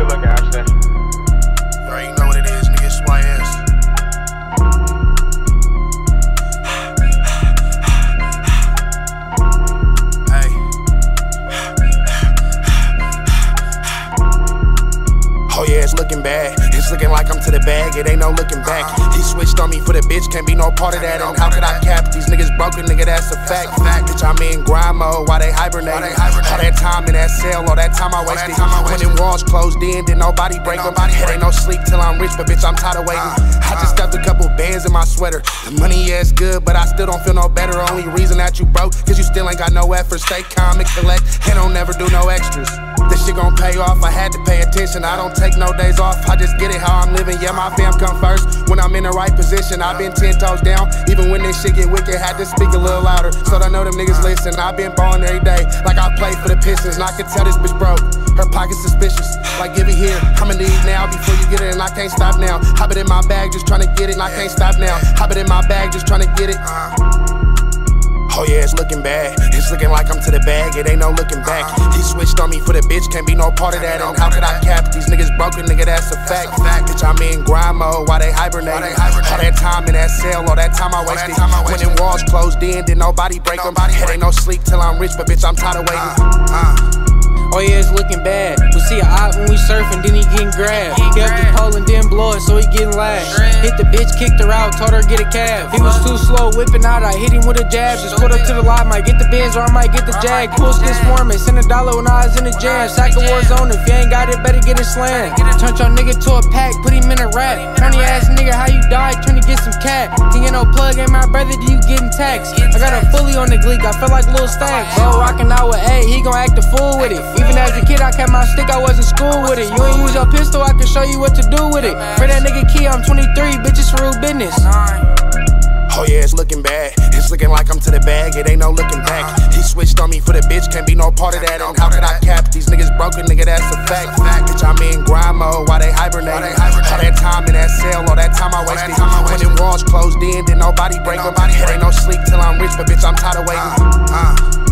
Good luck, Oh, looking bad. It's looking like I'm to the bag, it ain't no looking back. He switched on me for the bitch, can't be no part of that. And how could I cap these niggas broken, nigga? That's a fact. Bitch, I'm in grind mode while they hibernating. All that time in that cell, all that time I wasted. When them walls closed in, did nobody break them. It ain't no sleep till I'm rich, but bitch, I'm tired of waiting. I just stuffed a couple bands in my sweater. The money, yeah, it's good, but I still don't feel no better. Only reason that you broke, cause you still ain't got no effort. Stay calm and collect, and don't never do no extras. This shit gon' pay off, I had to pay attention. I don't take no days off, I just get it how I'm living. Yeah, my fam come first when I'm in the right position. I've been 10 toes down, even when this shit get wicked, had to speak a little louder. So I know them niggas listen. I've been ballin' every day, like I play for the Pistons. And I can tell this bitch broke, her pocket's suspicious. Like, give it here, I'ma need now before you get it, and I can't stop now. Hop it in my bag, just tryna get it, and I can't stop now. Hop it in my bag, just tryna get it. Uh-huh. Oh yeah, it's looking bad. It's looking like I'm to the bag, it ain't no looking back. He switched on me for the bitch, can't be no part of that. And how could I cap these niggas broken, nigga? That's a fact. that's Bitch, I'm in grind mode while they hibernating. All that time in that cell, all that time I wasted. When them walls closed in, did nobody break them? It ain't no sleep till I'm rich, but bitch, I'm tired of waiting. Oh yeah, it's looking bad. We see a op when we surfing, then he getting grabbed. He up the pole and then blow it, so he getting lashed. Hit the bitch, kicked her out, told her get a cab. He was too slow, whipping out. I hit him with a jab. Just put up to the lot, might get the Benz or I might get the jag. Pulls this form, send a dollar when I was in the jam. Sack of war zone, if you ain't got it, better get it slammed. Turn your nigga to a pack, put him in a rap. Turny ass nigga, how you died? Trying to get some cat. Can get no plug, ain't my brother, do you getting taxed? I got a fully on the gleek, I feel like Lil Stacks. Bro, rockin' out with A, he gon' act a fool with it. Even as a kid, I kept my stick, I was in school with it. You ain't use your pistol, I can show you what to do with it. For that nigga key, I'm 23, bitches for real business. Oh yeah, it's looking bad. It's looking like I'm to the bag, it ain't no looking back. He switched on me for the bitch, can't be no part of that. And how could I cap these niggas broken, nigga? That's a fact. Bitch, I'm in grind mode while they hibernating. All that time in that cell, all that time I wasted. When them walls closed in, did nobody break them? It ain't no sleep till I'm rich, but bitch, I'm tired of waiting.